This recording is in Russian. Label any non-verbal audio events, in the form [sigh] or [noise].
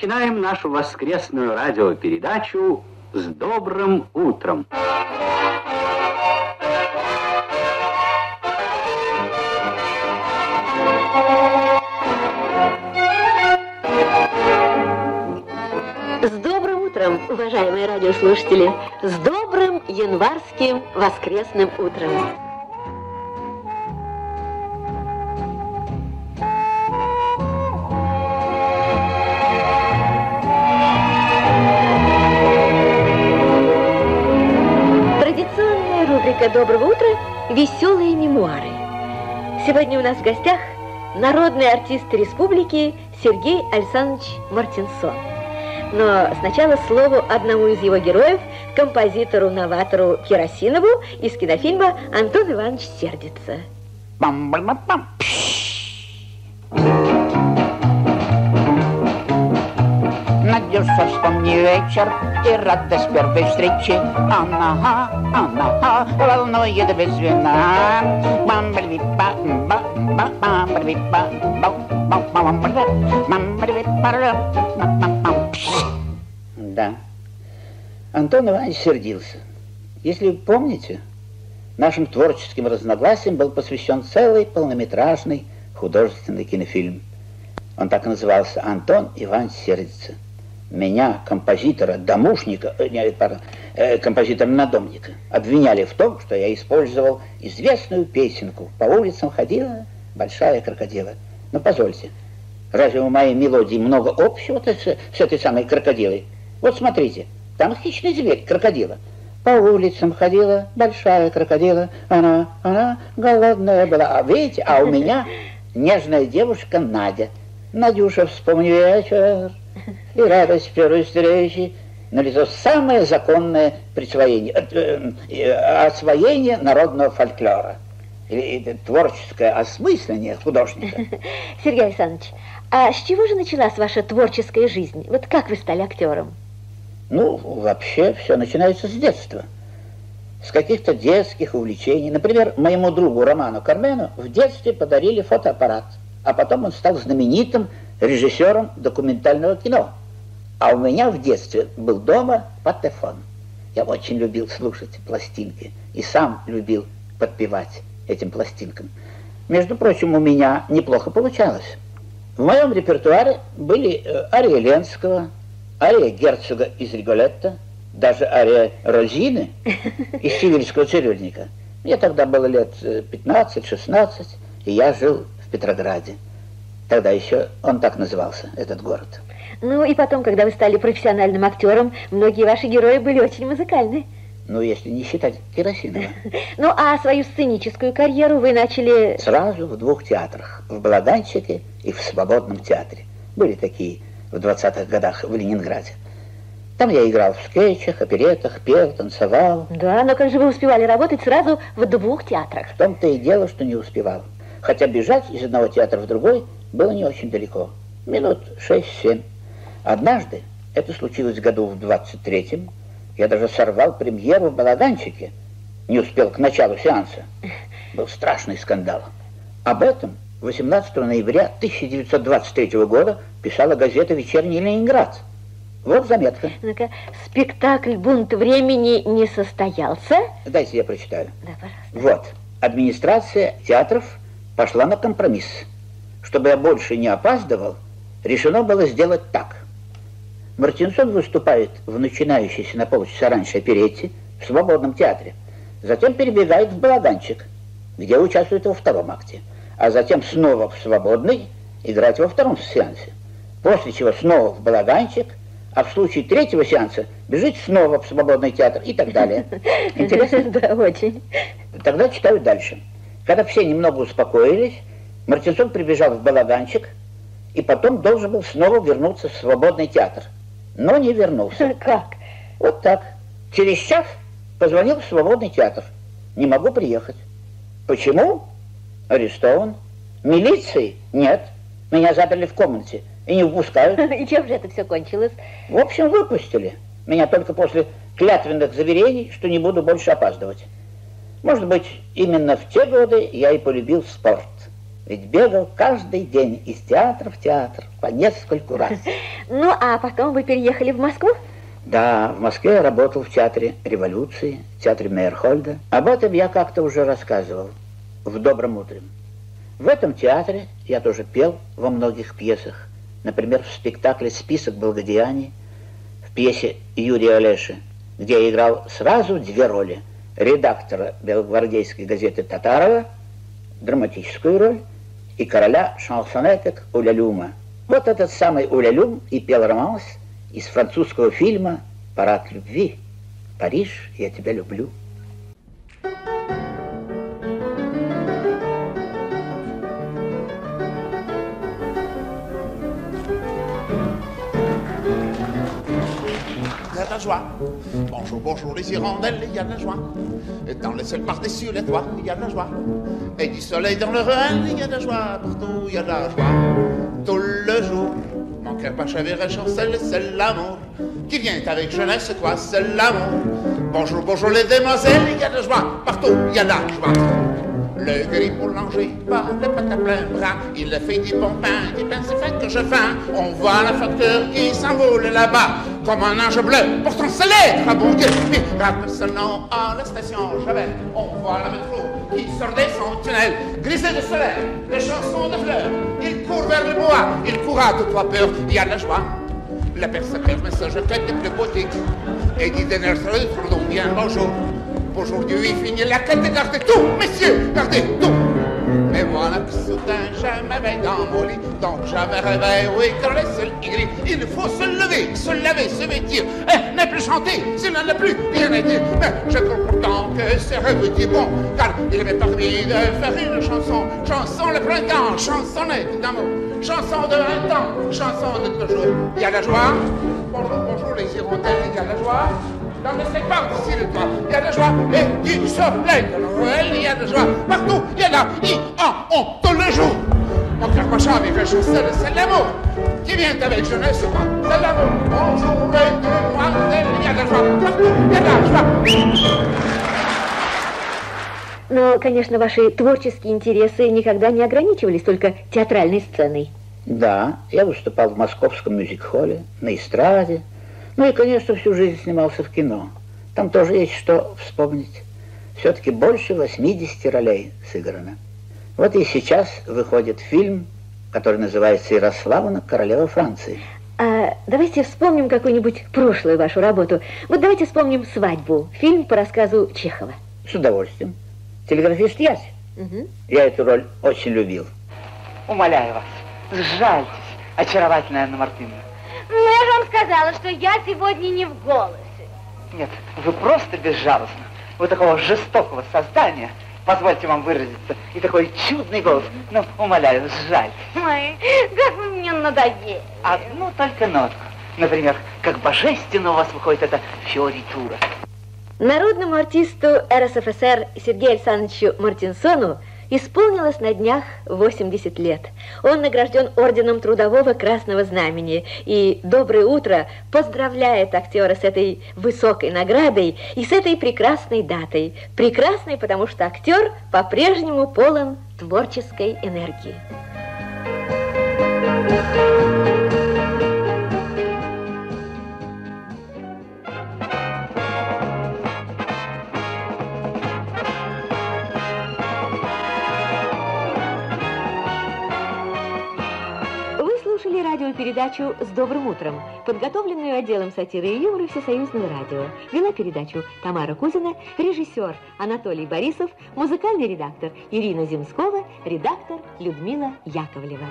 начинаем нашу воскресную радиопередачу с добрым утром. С добрым утром, уважаемые радиослушатели! С добрым январским воскресным утром! Рубрика «Доброго утра» – веселые мемуары. Сегодня у нас в гостях народный артист республики Сергей Александрович Мартинсон. Но сначала слово одному из его героев, композитору-новатору Керосинову из кинофильма «Антон Иванович сердится». Бам-бам-бам. Надюша, вспомни вечер и радость первой встречи. Она, она волнует без вина. Да. Антон Иванович сердился. Если вы помните, нашим творческим разногласиям был посвящен целый полнометражный художественный кинофильм. Он так и назывался «Антон Иванович сердится». Меня, композитора, домушника, э, не, пардон, э, композитора-надомника, обвиняли в том, что я использовал известную песенку «По улицам ходила большая крокодила». Ну, позвольте, разве у моей мелодии много общего с, с этой самой крокодилой? Вот смотрите, там хищный зверь, крокодила. По улицам ходила большая крокодила, она, она голодная была. А видите, а у меня [laughs] нежная девушка Надя. Надюша, вспомни вечер, и радость первой встречи. На лицо самое законное присвоение, э, э, освоение народного фольклора. Или творческое осмысление художника. [laughs] Сергей Александрович, а с чего же началась ваша творческая жизнь? Вот как вы стали актером? Ну, вообще, все начинается с детства. С каких-то детских увлечений. Например, моему другу Роману Кармену в детстве подарили фотоаппарат, а потом он стал знаменитым режиссером документального кино. А у меня в детстве был дома патефон. Я очень любил слушать пластинки и сам любил подпевать этим пластинкам. Между прочим, у меня неплохо получалось. В моем репертуаре были э, ария Ленского, ария герцога из Риголетта, даже ария Розины [laughs] из Сиверского цирюльника. Мне тогда было лет 15-16, э, и я жил в Петрограде. Тогда еще он так назывался, этот город. Ну и потом, когда вы стали профессиональным актером, многие ваши герои были очень музыкальны. Ну, если не считать Керосинова. [laughs] Ну, а свою сценическую карьеру вы начали... Сразу в двух театрах. В «Балаганчике» и в «Свободном театре». Были такие в 20-х годах в Ленинграде. Там я играл в скетчах, оперетах, пел, танцевал. Да, но как же вы успевали работать сразу в двух театрах? В том-то и дело, что не успевал. Хотя бежать из одного театра в другой было не очень далеко. Минут 6-7. Однажды, это случилось в году в 23-м, я даже сорвал премьеру в «Балаганчике». Не успел к началу сеанса. Был страшный скандал. Об этом 18 ноября 1923 года писала газета «Вечерний Ленинград». Вот заметка. Ну-ка, спектакль «Бунт времени» не состоялся? Дайте я прочитаю. Да, пожалуйста. Вот. Администрация театров пошла на компромисс. Чтобы я больше не опаздывал, решено было сделать так. Мартинсон выступает в начинающейся на полчаса раньше оперетте в свободном театре. Затем перебегает в балаганчик, где участвует во втором акте а затем снова в свободный играть во втором сеансе. После чего снова в балаганчик, а в случае третьего сеанса бежит снова в свободный театр и так далее. [laughs] Интересно? Да, очень. Тогда читаю дальше. Когда все немного успокоились, Мартинсон прибежал в балаганчик и потом должен был снова вернуться в свободный театр. Но не вернулся. [laughs] Как? Вот так. Через час позвонил в свободный театр. Не могу приехать. Почему? Арестован. Милиции? Нет. Меня заперли в комнате и не выпускают. [laughs] И чем же это все кончилось? В общем, выпустили. Меня только после клятвенных заверений, что не буду больше опаздывать. Может быть, именно в те годы я и полюбил спорт. Ведь бегал каждый день из театра в театр по нескольку раз. [laughs] Ну, а потом вы переехали в Москву? Да, в Москве я работал в театре революции, в театре Мейерхольда. Об этом я как-то уже рассказывал в «Добром утре». В этом театре я тоже пел во многих пьесах. Например, в спектакле «Список благодеяний», в пьесе Юрия Олеши, где я играл сразу две роли. Редактора белогвардейской газеты «Татарова», драматическую роль, и короля шансонеток Улялюма. Вот этот самый Улялюм и пел романс из французского фильма «Парад любви». «Париж, я тебя люблю». Bonjour, bonjour les hirondelles, il y a de la joie. Et dans le ciel par-dessus les toits, il y a de la joie. Et du soleil dans le Rhône, il y a de la joie. Partout, il y a de la joie. Tout le jour, mon cœur pas chavire et chancelle, c'est l'amour qui vient avec jeunesse, toi, c'est l'amour. Bonjour, bonjour les demoiselles, il y a de la joie. Partout, il y a de la joie. Le gris boulanger pas le pâte à plein bras. Il fait du bon pain, du pain c'est fait que je faim. On voit la facture qui s'envole là-bas, comme un ange bleu, pourtant c'est l'être à bon Dieu. À la station Javel, on voit la métro qui sort des son tunnel, grisé de soleil, les chansons de fleurs. Il court vers le bois, il court à toute peur, il y a la joie. La personne permet ce je fais de plus beauté. Et dit d'un air bien bonjour. Aujourd'hui, finit la quête, gardez tout, messieurs, gardez tout. Mais voilà que soudain, je m'éveille dans mon lit, donc j'avais réveillé, oui, car le seul gris, il faut se lever, se laver, se vêtir, et ne plus chanter, s'il n'en a plus rien à dire. Mais je trouve pourtant que c'est revenu bon, car il m'est permis de faire une chanson, chanson le printemps, chansonnette d'amour, chanson de un temps, chanson de toujours. Il y a la joie, bonjour, bonjour les hirondelles, il y a la joie, dans le secteur d'ici le toit. Il y a de joie et du soleil de Noël, il y a de joie partout. Il y a là, il en ont tous les jours. Mon cœur avec un chancel, c'est l'amour qui vient avec jeunesse, c'est l'amour. Bonjour les demoiselles, il y a de joie partout, il y a de la joie. Но, конечно, ваши творческие интересы никогда не ограничивались только театральной сценой. Да, я выступал в московском мюзик-холле, на эстраде, ну и, конечно, всю жизнь снимался в кино. Там тоже есть что вспомнить. Все-таки больше 80 ролей сыграно. Вот и сейчас выходит фильм, который называется «Ярославна, королева Франции». А давайте вспомним какую-нибудь прошлую вашу работу. Вот давайте вспомним «Свадьбу», фильм по рассказу Чехова. С удовольствием. Телеграфист Ясь. Угу. Я эту роль очень любил. Умоляю вас, сжальтесь, очаровательная Анна Мартыновна. Сказала, что я сегодня не в голосе. Нет, вы просто безжалостны. Вы такого жестокого создания, позвольте вам выразиться, и такой чудный голос. Ну, умоляю, жаль. Ой, как вы мне надоели. Одну только нотку. Например, как божественно у вас выходит эта фиоритура. Народному артисту РСФСР Сергею Александровичу Мартинсону Исполнилось на днях 80 лет. Он награжден орденом Трудового Красного Знамени. И «Доброе утро» поздравляет актера с этой высокой наградой и с этой прекрасной датой. Прекрасной, потому что актер по-прежнему полон творческой энергии. Радиопередачу «С добрым утром», подготовленную отделом сатиры и юмора Всесоюзного радио. Вела передачу Тамара Кузина, режиссер Анатолий Борисов, музыкальный редактор Ирина Земскова, редактор Людмила Яковлева.